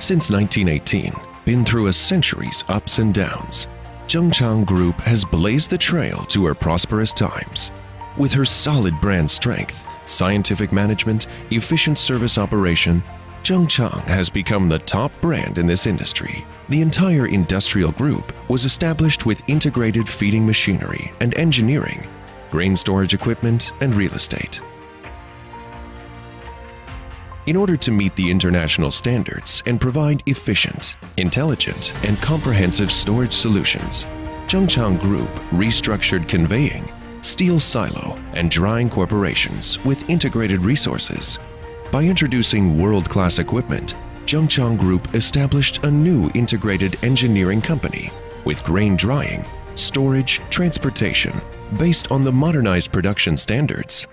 Since 1918, been through a century's ups and downs, Zhengchang Group has blazed the trail to her prosperous times. With her solid brand strength, scientific management, efficient service operation, Zhengchang has become the top brand in this industry. The entire industrial group was established with integrated feeding machinery and engineering, grain storage equipment, and real estate. In order to meet the international standards and provide efficient, intelligent, and comprehensive storage solutions, Zhengchang Group restructured conveying, steel silo, and drying corporations with integrated resources. By introducing world-class equipment, Zhengchang Group established a new integrated engineering company with grain drying, storage, transportation, based on the modernized production standards.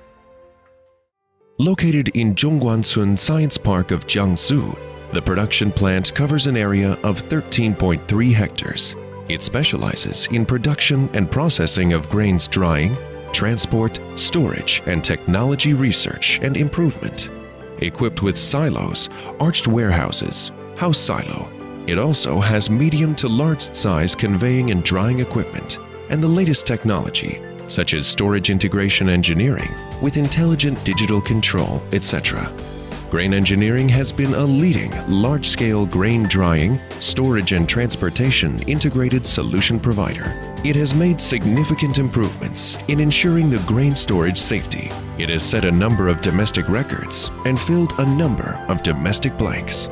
Located in Zhongguancun Science Park of Jiangsu, the production plant covers an area of 13.3 hectares. It specializes in production and processing of grains drying, transport, storage, and technology research and improvement. Equipped with silos, arched warehouses, house silo, it also has medium to large size conveying and drying equipment and the latest technology such as storage integration engineering with intelligent digital control, etc. Grain Engineering has been a leading large-scale grain drying, storage and transportation integrated solution provider. It has made significant improvements in ensuring the grain storage safety. It has set a number of domestic records and filled a number of domestic blanks.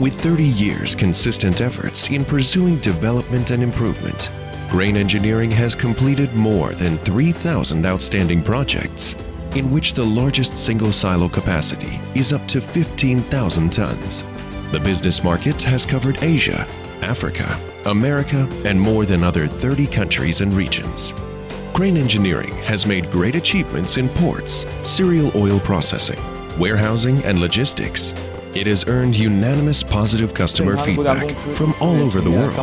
With 30 years consistent efforts in pursuing development and improvement, Grain Engineering has completed more than 3,000 outstanding projects, in which the largest single silo capacity is up to 15,000 tons. The business market has covered Asia, Africa, America, and more than other 30 countries and regions. Grain Engineering has made great achievements in ports, cereal oil processing, warehousing, and logistics. It has earned unanimous positive customer feedback from all over the world.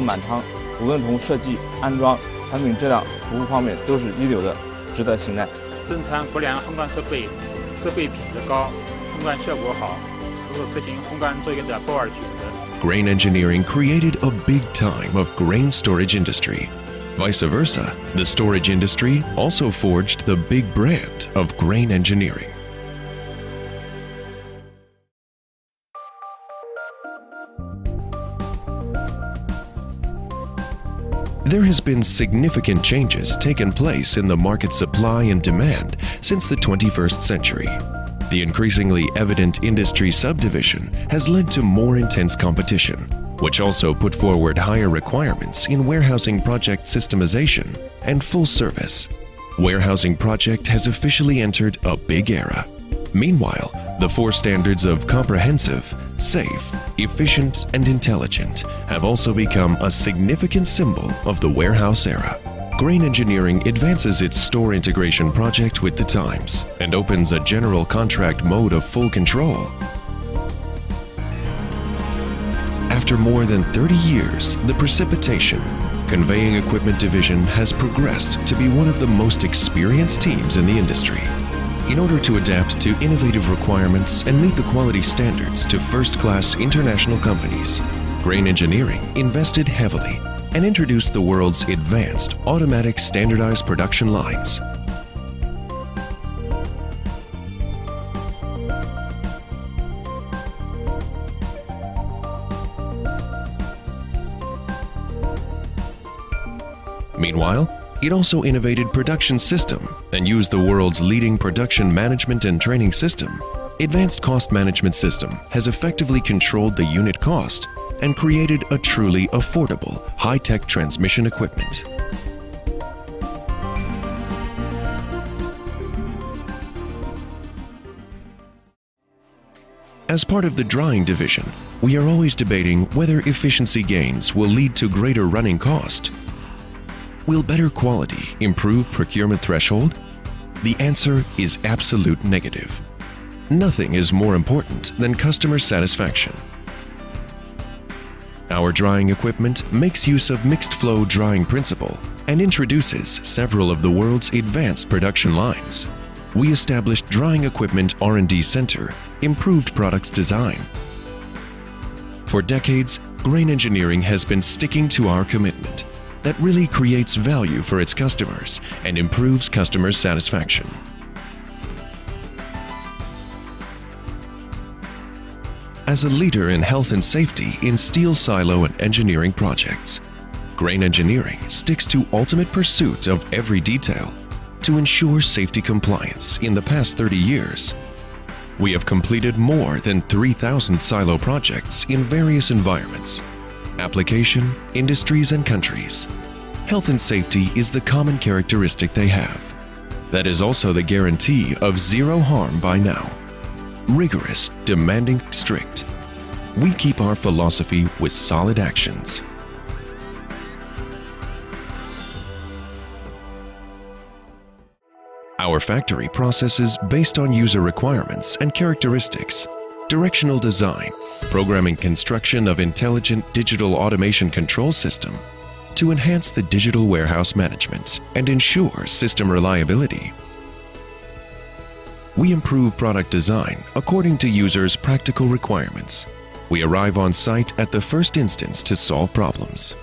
无论从设计、安装、产品质量、服务方面都是一流的，值得信赖。生产不良烘干设备，设备品质高，烘干效果好，是执行烘干作业的不二选择。Grain engineering created a big time of grain storage industry. Vice versa, the storage industry also forged the big brand of grain engineering. There has been significant changes taken place in the market supply and demand since the 21st century. The increasingly evident industry subdivision has led to more intense competition, which also put forward higher requirements in warehousing project systemization and full service. Warehousing project has officially entered a big era. Meanwhile, the four standards of comprehensive, safe, efficient, and intelligent have also become a significant symbol of the warehouse era. Grain Engineering advances its store integration project with the times and opens a general contract mode of full control. After more than 30 years, the Precipitation, Conveying Equipment Division has progressed to be one of the most experienced teams in the industry in order to adapt to innovative requirements and meet the quality standards to first-class international companies. Grain Engineering invested heavily and introduced the world's advanced automatic standardized production lines. Meanwhile, it also innovated production system and used the world's leading production management and training system. Advanced Cost Management System has effectively controlled the unit cost and created a truly affordable, high-tech transmission equipment. As part of the drying division, we are always debating whether efficiency gains will lead to greater running cost Will better quality improve procurement threshold? The answer is absolute negative. Nothing is more important than customer satisfaction. Our drying equipment makes use of mixed flow drying principle and introduces several of the world's advanced production lines. We established Drying Equipment R&D Center, improved products design, For decades, Grain Engineering has been sticking to our commitment that really creates value for its customers and improves customer satisfaction. As a leader in health and safety in steel silo and engineering projects, Grain Engineering sticks to ultimate pursuit of every detail to ensure safety compliance in the past 30 years. We have completed more than 3,000 silo projects in various environments, application, industries and countries. Health and safety is the common characteristic they have. That is also the guarantee of zero harm by now. Rigorous, demanding, strict. We keep our philosophy with solid actions. Our factory processes based on user requirements and characteristics, directional design, programming construction of intelligent digital automation control system to enhance the digital warehouse management and ensure system reliability. We improve product design according to users' practical requirements. We arrive on site at the first instance to solve problems.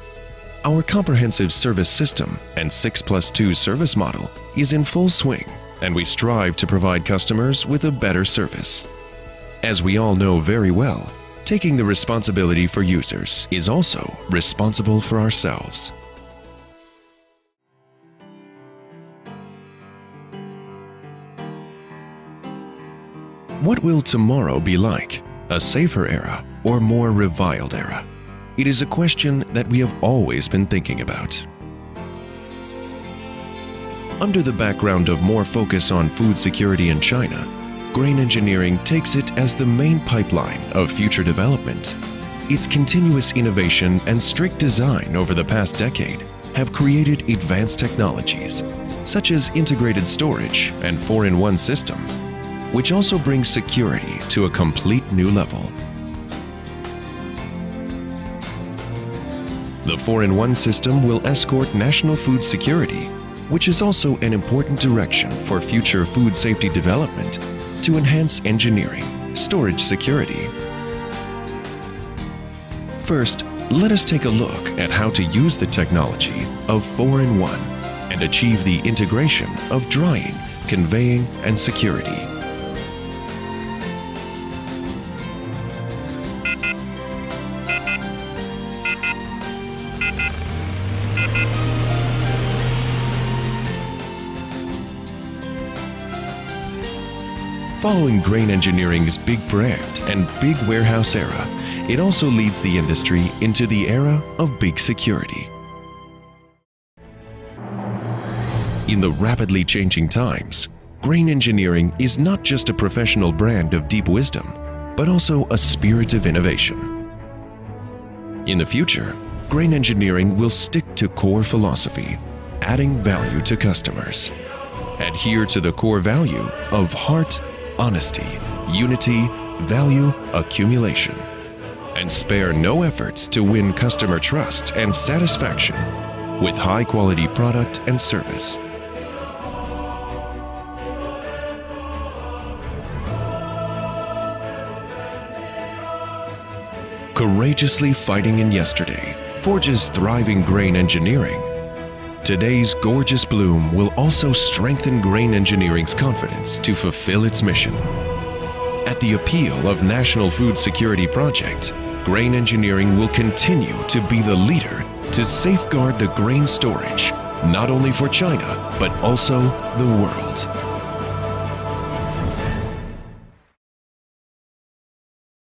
Our comprehensive service system and 6 plus 2 service model is in full swing, and we strive to provide customers with a better service. As we all know very well, taking the responsibility for users is also responsible for ourselves. What will tomorrow be like? A safer era or more reviled era? It is a question that we have always been thinking about. Under the background of more focus on food security in China, Grain Engineering takes it as the main pipeline of future development. Its continuous innovation and strict design over the past decade have created advanced technologies, such as integrated storage and 4-in-1 system, which also brings security to a complete new level. The 4-in-1 system will escort national food security, which is also an important direction for future food safety development to enhance engineering, storage security. First, let us take a look at how to use the technology of 4-in-1 and achieve the integration of drying, conveying, and security. Following grain engineering's big brand and big warehouse era, it also leads the industry into the era of big security. In the rapidly changing times, Grain Engineering is not just a professional brand of deep wisdom, but also a spirit of innovation. In the future, Grain Engineering will stick to core philosophy, adding value to customers. Adhere to the core value of heart, honesty, unity, value, accumulation. And spare no efforts to win customer trust and satisfaction with high quality product and service. Courageously fighting in yesterday forges thriving grain engineering Today's gorgeous bloom will also strengthen Grain Engineering's confidence to fulfill its mission. At the appeal of National Food Security Project, Grain Engineering will continue to be the leader to safeguard the grain storage, not only for China, but also the world.